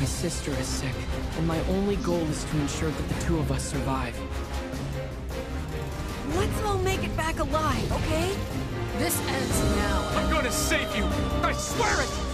My sister is sick, and my only goal is to ensure that the two of us survive. Let's all make it back alive, okay? This ends now. I'm gonna save you! I swear it!